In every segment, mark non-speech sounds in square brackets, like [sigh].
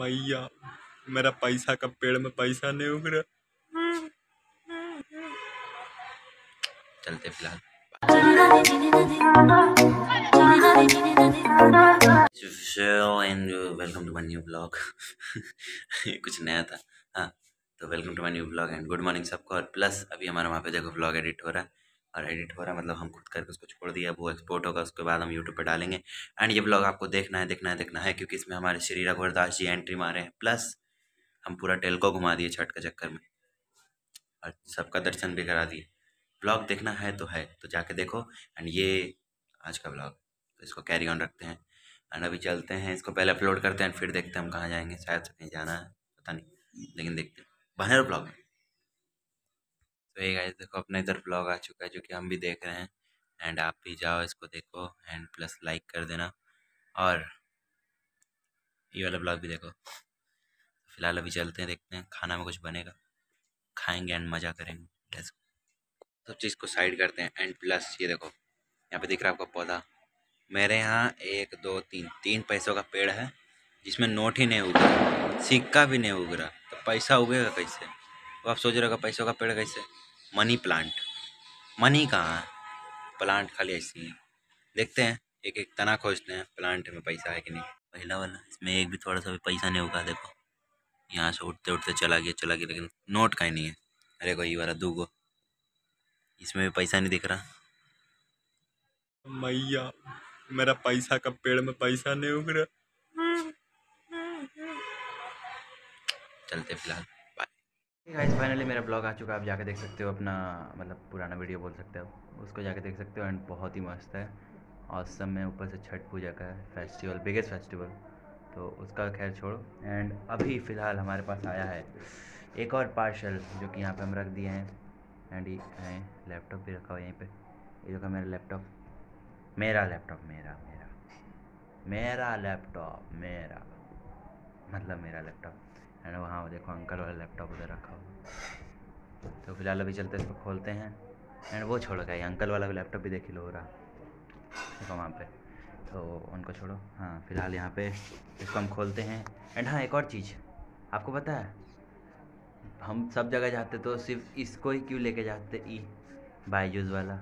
मैया, मेरा पैसा का पेड़ में पैसा नहीं उग रहा। चलते फ़िलहाल। Welcome to my new blog कुछ नया था। हाँ तो welcome to my new blog and good morning सबको। और प्लस अभी हमारा वहाँ पे देखो ब्लॉग एडिट हो रहा है। और एडिट हो रहा है मतलब हम खुद करके उसको छोड़ दिया वो एक्सपोर्ट होगा, उसके बाद हम यूट्यूब पर डालेंगे। एंड ये ब्लॉग आपको देखना है देखना है देखना है, क्योंकि इसमें हमारे श्री रघुवर दास जी एंट्री मारे हैं प्लस हम पूरा टेलको घुमा दिए छठ के चक्कर में। और सबका दर्शन भी करा दिए। ब्लॉग देखना है तो है तो जाके देखो। एंड ये आज का ब्लॉग तो इसको कैरी ऑन रखते हैं। एंड अभी चलते हैं, इसको पहले अपलोड करते हैं, फिर देखते हैं हम कहाँ जाएँगे, शायद कहीं जाना है, पता नहीं, लेकिन देखते हैं। बहर ब्लॉग में। तो ये गाइस देखो, अपना इधर ब्लॉग आ चुका है, जो कि हम भी देख रहे हैं। एंड आप भी जाओ इसको देखो एंड प्लस लाइक कर देना। और ये वाला ब्लॉग भी देखो। फ़िलहाल अभी चलते हैं, देखते हैं खाना में कुछ बनेगा। खाएँगे एंड मज़ा करेंगे। सब चीज़ को साइड करते हैं एंड प्लस ये देखो, यहाँ पे दिख रहा है आपका पौधा। मेरे यहाँ एक, दो, तीन तीन पैसों का पेड़ है, जिसमें नोट ही नहीं उग रहा सिक्का भी नहीं उग रहा तो पैसा उगेगा कैसे? तो आप सोच रहे हो पैसों का पेड़ कैसे? Money plant. मनी कहाँ प्लांट खाली ऐसी है देखते हैं एक एक तना खोजते हैं प्लांट में पैसा है कि नहीं। पहला वाला इसमें एक भी थोड़ा सा भी पैसा नहीं उगा देखो। यहाँ से उठते उठते चला गया चला गया लेकिन नोट का ही नहीं है। अरे कोई वाला दो गो। इसमें भी पैसा नहीं दिख रहा। मैया मेरा पैसा का पेड़ में पैसा नहीं उग रहा। चलते फ़िलहाल। गाइस फाइनली मेरा ब्लॉग आ चुका है। आप जाके देख सकते हो अपना मतलब पुराना वीडियो बोल सकते हो। उसको जाके देख सकते हो एंड बहुत ही मस्त है। और सब में ऊपर से छठ पूजा का है फेस्टिवल बिगेस्ट फेस्टिवल तो उसका खैर छोड़ो। एंड अभी फ़िलहाल हमारे पास आया है एक और पार्शल जो कि यहाँ पे हम रख दिए हैं। एंड ये लैपटॉप भी रखा हुआ यहीं पे। ये जो मेरा लैपटॉप मेरा लैपटॉप मेरा मेरा मेरा लैपटॉप मेरा मतलब मेरा लैपटॉप एंड वहाँ देखो अंकल वाला लैपटॉप उधर रखा हुआ तो फ़िलहाल अभी चलते इसको खोलते हैं। एंड वो छोड़ गया अंकल वाला भी लैपटॉप भी देख लो हो रहा देखो वहाँ पे। तो उनको छोड़ो। हाँ फ़िलहाल यहाँ पे इसको हम खोलते हैं। एंड हाँ एक और चीज़, आपको पता है? हम सब जगह जाते तो सिर्फ़ इसको ही क्यों लेके जाते, ई बाईजूस वाला?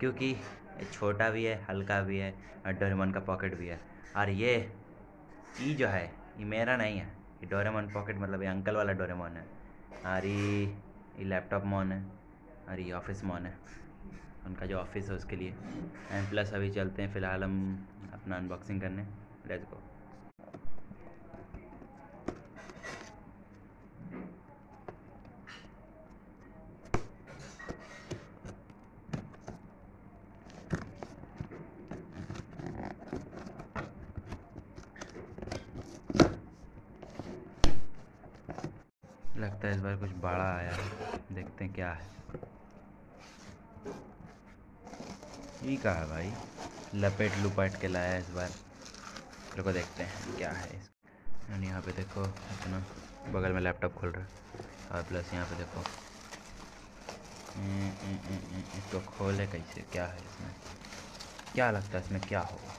क्योंकि छोटा भी है, हल्का भी है, और डोरेमोन का पॉकेट भी है। और ये, ई जो है, ये मेरा नहीं है। ये डोरेमोन पॉकेट मतलब ये अंकल वाला डोरेमोन है। और ये लैपटॉप मोन है और ये ऑफ़िस मोन है। उनका जो ऑफ़िस है उसके लिए। एंड प्लस अभी चलते हैं फ़िलहाल हम अपना अनबॉक्सिंग करने। लेट्स गो लगता है इस बार कुछ बड़ा आया देखते हैं क्या है। ये कहा है भाई? लपेट लुपेट के लाया इस बार। फिर को देखते हैं क्या है एंड यहाँ पे देखो, अपना बगल में लैपटॉप खोल रहा है। और प्लस यहाँ पे देखो। इसको खोले कैसे? क्या है इसमें? क्या लगता है इसमें क्या होगा?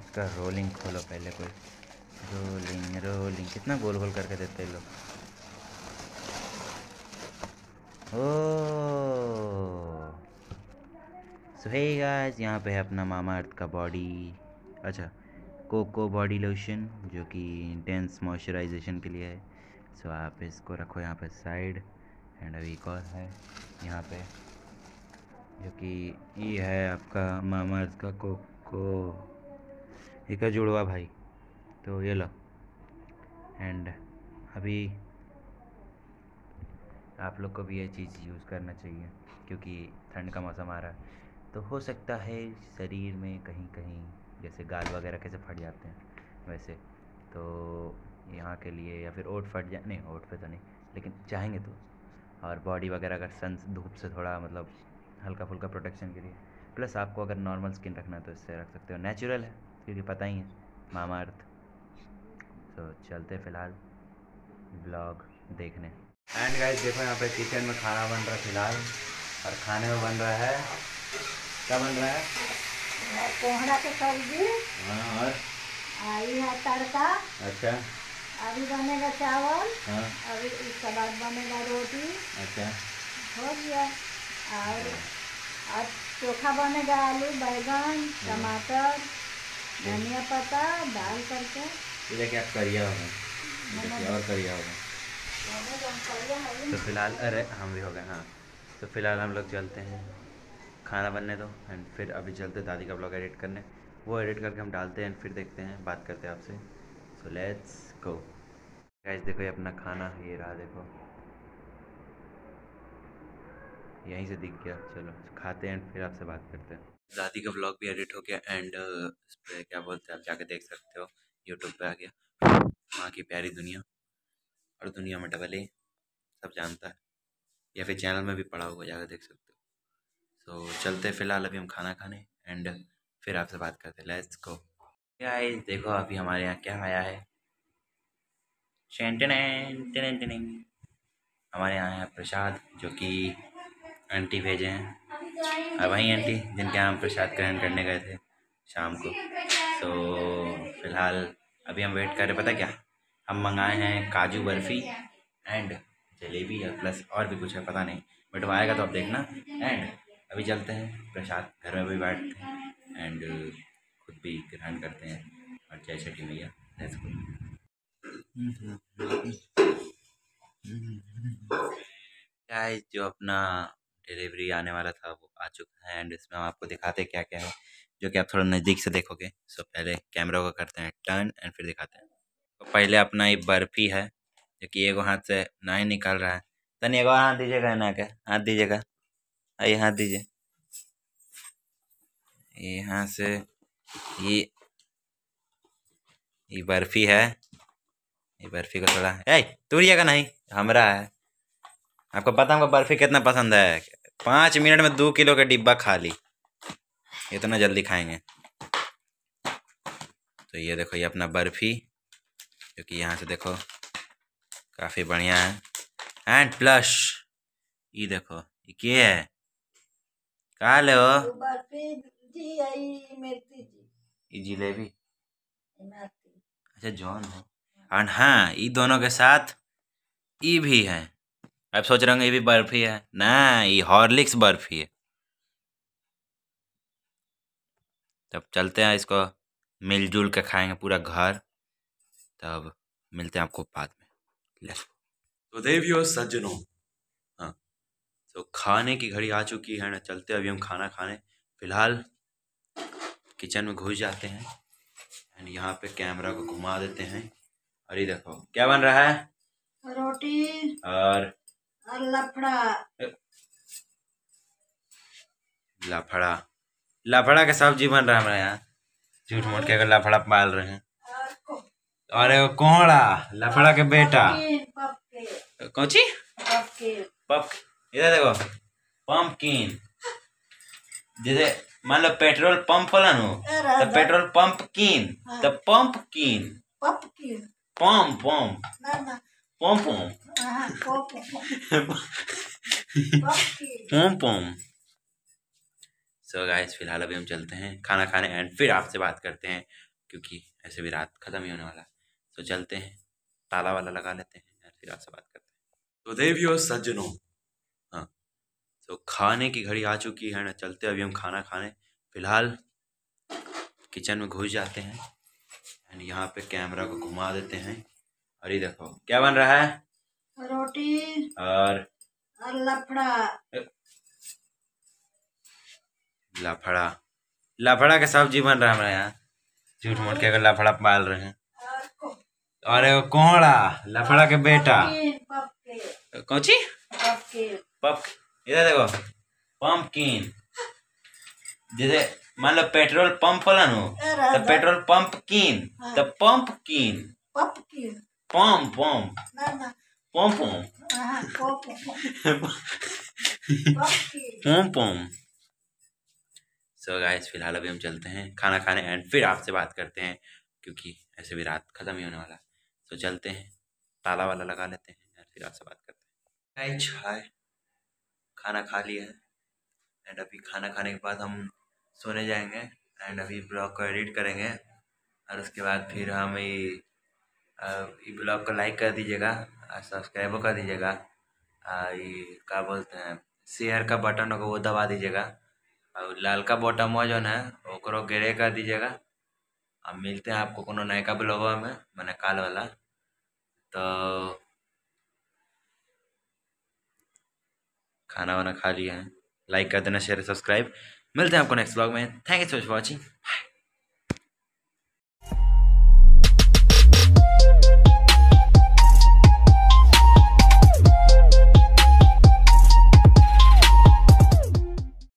इसका रोलिंग खोलो पहले कोई। रोलिंग रोलिंग कितना गोल गोल करके देते हैं लोग। ओ सो हे गाइस यहाँ पे है अपना मामा अर्थ का बॉडी अच्छा कोको बॉडी लोशन जो कि इंटेंस मॉइस्चराइजेशन के लिए है। सो आप इसको रखो यहाँ पे साइड एंड अभी एक और है यहाँ पे, जो कि ये है आपका मामा अर्थ का कोको एक जुड़वा भाई? तो ये लो। एंड अभी आप लोग को भी ये चीज़ यूज़ करना चाहिए, क्योंकि ठंड का मौसम आ रहा है। तो हो सकता है शरीर में कहीं कहीं जैसे गाल वगैरह कैसे फट जाते हैं, वैसे। तो यहाँ के लिए या फिर ओट फट जाए नहीं, ओट पे तो नहीं, लेकिन चाहेंगे तो। और बॉडी वगैरह अगर सन धूप से थोड़ा मतलब हल्का फुल्का प्रोटेक्शन के लिए। प्लस आपको अगर नॉर्मल स्किन रखना है तो इससे रख सकते हो। नेचुरल है, क्योंकि पता ही है, मामा अर्थ तो चलते फ़िलहाल ब्लॉग देखने। एंड गाइस देखो यहाँ पे किचन में खाना बन रहा है फ़िलहाल और खाने में बन रहा है क्या बन रहा है? कोहड़ा के सब्ज़ी। हाँ और? आई है तड़का। अच्छा। अभी बनेगा चावल। हाँ। अभी इसके बाद बनेगा रोटी। अच्छा। हो गया। और और चोखा बनेगा आलू बैगन टमाटर धनिया पत्ता डाल करके इधर आप करिया होगा क्या और करिया होगा तो फ़िलहाल अरे हम भी हो गए हाँ। तो फ़िलहाल हम लोग चलते हैं खाना बनने दो एंड फिर अभी चलते हैं दादी का ब्लॉग एडिट करने। वो एडिट करके हम डालते हैं एंड फिर देखते हैं बात करते हैं आपसे। सो लेट्स गो गाइस देखो ये अपना खाना ये रहा देखो। यहीं से दिख गया चलो खाते हैं फिर आपसे बात करते हैं। दादी का ब्लॉग भी एडिट हो गया एंड क्या बोलते हैं आप जाके देख सकते हो। यूट्यूब पे आ गया। वहाँ की प्यारी दुनिया और दुनिया में डबल ए, सब जानता है। या फिर चैनल में भी पड़ा होगा जाकर देख सकते हो। सो चलते फ़िलहाल, अभी हम खाना खाने एंड फिर आपसे बात करते लेट्स गो गाइस देखो अभी हमारे यहाँ क्या आया है। हमारे यहाँ है प्रसाद, जो कि आंटी भेजे हैं। और वही आंटी जिनके यहाँ प्रसाद ग्रहण करने गए थे शाम को। तो फ़िलहाल अभी हम वेट कर रहे पता क्या? हम मंगाए हैं काजू बर्फ़ी एंड जलेबी या प्लस और भी कुछ है, पता नहीं। बट वो आएगा तो आप देखना। एंड अभी चलते हैं, प्रसाद घर में भी बैठते हैं एंड खुद भी ग्रहण करते हैं। और जय छठी मैया लेट्स गो गाइस जो अपना डिलीवरी आने वाला था, वो आ चुका है। एंड इसमें हम आपको दिखाते क्या क्या है। जो कि आप थोड़ा नज़दीक से देखोगे। सो पहले कैमरा को करते हैं टर्न एंड फिर दिखाते हैं। तो पहले अपना ये बर्फ़ी है, जो कि एगो हाथ से ना ही निकल रहा है। तनी एगो हाथ दीजिएगा ना के हाथ दीजिएगा। आइए हाथ दीजिए। यहाँ से ये ये बर्फ़ी है। ये बर्फ़ी को थोड़ा ए तोड़िएगा नहीं, हमरा है। आपको पता हमको बर्फ़ी कितना पसंद है? पाँच मिनट में दो किलो का डिब्बा खा ली इतना जल्दी खाएँगे। तो ये देखो ये अपना बर्फ़ी जो कि यहाँ से देखो काफ़ी बढ़िया है। एंड प्लस ये देखो ये क्या है? कहा लो बर्फ़ी जी जी। ये जिलेबी। अच्छा जॉन है। और हाँ ये दोनों के साथ ये भी है। आप सोच रहे होंगे ये भी बर्फ़ी है? ना ये हॉर्लिक्स बर्फ़ी है। तब चलते हैं इसको मिलजुल के खाएँगे पूरा घर। तब मिलते हैं आपको बाद में। लेट्स गो तो देवियों सज्जनों। हाँ। तो खाने की घड़ी आ चुकी है ना चलते अभी हम खाना खाने। फ़िलहाल किचन में घुस जाते हैं। एंड यहाँ पे कैमरा को घुमा देते हैं। और ये देखो क्या बन रहा है? रोटी और और लफड़ा। लाफड़ा। लाफड़ा का सब्ज़ी बन रहा है हमारे यहाँ। झूठ मूठ के अगर लाफड़ा पाल रहे हैं। और एगो कोहड़ा लाफड़ा के बेटा। कौची? पप इधर देखो पंपकिन जैसे मान लो पेट्रोल पंप वाला नु ए तो पेट्रोल पंप कीन तो पंप कीन। पंप पंप पंप पंप हाँ, पप- [laughs] सो गाइस फ़िलहाल अभी हम चलते हैं खाना खाने एंड फिर आपसे बात करते हैं क्योंकि ऐसे भी रात खत्म ही होने वाला है। तो चलते हैं ताला वाला लगा लेते हैं और फिर आपसे बात करते हैं। तो देवियों सज्जनों। हाँ। तो खाने की घड़ी आ चुकी है ना चलते अभी हम खाना खाने। फ़िलहाल किचन में घुस जाते हैं एंड यहाँ पे कैमरा को घुमा देते हैं। और ये देखो क्या बन रहा है? रोटी और और लफड़ा। लाफड़ा। लफड़ा के सब्ज़ी बन रहा है। हमारे यहाँ झूठ मूठ के अगर लाफड़ा पाल रहे हैं। और एगो कोहड़ा लाफड़ा के बेटा। कौची? पप इधर देखो। पंपकिन जैसे मान लो पेट्रोल पंप वाला नु तो पेट्रोल पंप कीन तो पंप कीन। पंप पंप पंप पंप हाँ, पप- पोम [laughs] सो गाइस फ़िलहाल अभी हम चलते हैं खाना खाने एंड फिर आपसे बात करते हैं, क्योंकि ऐसे भी रात खत्म ही होने वाला है। तो चलते हैं, ताला वाला लगा लेते हैं और फिर आपसे बात करते हैं। गाइस हाय खाना खा लिया है। एंड अभी खाना खाने के बाद हम सोने जाएँगे एंड अभी ब्लॉग को एडिट करेंगे और उसके बाद फिर हम ये ब्लॉग को लाइक कर दीजिएगा और सब्सक्राइबो कर दीजिएगा। ये क्या बोलते हैं शेयर का बटन होगा वो दबा दीजिएगा। और लाल का बॉटम हुआ जो है ओकरो ग्रे कर दीजिएगा। अब मिलते हैं आपको कोनो नयका ब्लॉगवा में, मैंने काल वाला। तो खाना वाना खा लिया है। लाइक कर देना शेयर सब्सक्राइब मिलते हैं आपको नेक्स्ट ब्लॉग में। Thank you so much watching